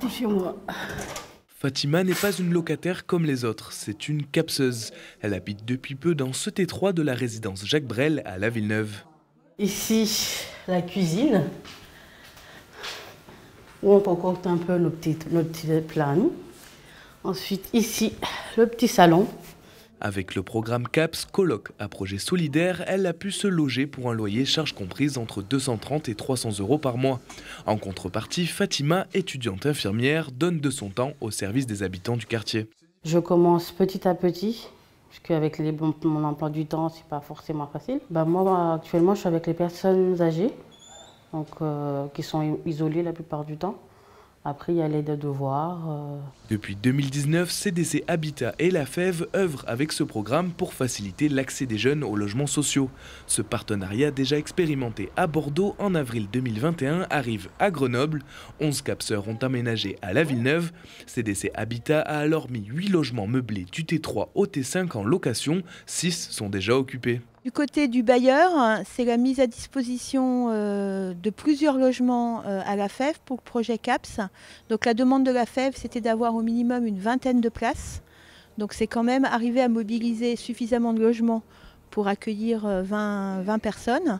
tout chez moi. Fatima n'est pas une locataire comme les autres, c'est une capseuse. Elle habite depuis peu dans ce T3 de la résidence Jacques Brel à La Villeneuve. Ici, la cuisine, où on concocte un peu nos petits, nos petits plats. Ensuite, ici, le petit salon. Avec le programme CAPS Colloque à projet solidaire, elle a pu se loger pour un loyer charge comprise entre 230 et 300 euros par mois. En contrepartie, Fatima, étudiante infirmière, donne de son temps au service des habitants du quartier. Je commence petit à petit, puisque avec les, mon emploi du temps, c'est pas forcément facile. Bah, moi, actuellement, je suis avec les personnes âgées, donc, euh, qui sont isolées la plupart du temps. Après, il y a l'aide de devoirs. Euh. Depuis 2019, CDC Habitat et La Fève œuvrent avec ce programme pour faciliter l'accès des jeunes aux logements sociaux. Ce partenariat déjà expérimenté à Bordeaux en avril 2021 arrive à Grenoble. 11 capseurs ont aménagé à La Villeneuve. CDC Habitat a alors mis 8 logements meublés du T3 au T5 en location. 6 sont déjà occupés. Du côté du bailleur, c'est la mise à disposition euh, de plusieurs logements euh, à la FEV pour le projet CAPS. Donc la demande de la FEV, c'était d'avoir au minimum une vingtaine de places. Donc c'est quand même arriver à mobiliser suffisamment de logements pour accueillir 20, euh, 20 personnes.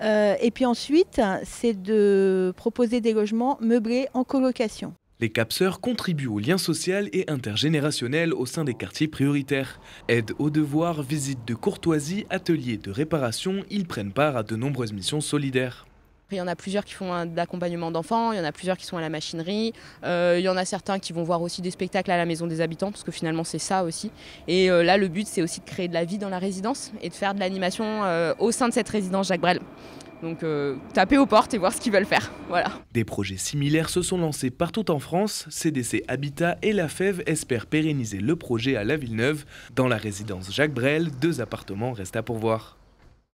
et puis ensuite, c'est de proposer des logements meublés en colocation. Les capseurs contribuent au lien social et intergénérationnel au sein des quartiers prioritaires. Aide aux devoirs, visites de courtoisie, ateliers de réparation, ils prennent part à de nombreuses missions solidaires. Il y en a plusieurs qui font de l'accompagnement d'enfants, il y en a plusieurs qui sont à la machinerie, euh, il y en a certains qui vont voir aussi des spectacles à la maison des habitants, parce que finalement c'est ça aussi. Et euh, là le but c'est aussi de créer de la vie dans la résidence et de faire de l'animation euh, au sein de cette résidence Jacques Brel. Donc taper aux portes et voir ce qu'ils veulent faire. Voilà. Des projets similaires se sont lancés partout en France. CDC Habitat et La Fève espèrent pérenniser le projet à La Villeneuve. Dans la résidence Jacques Brel, deux appartements restent à pourvoir.